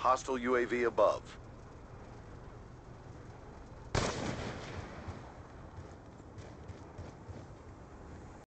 Hostile UAV above.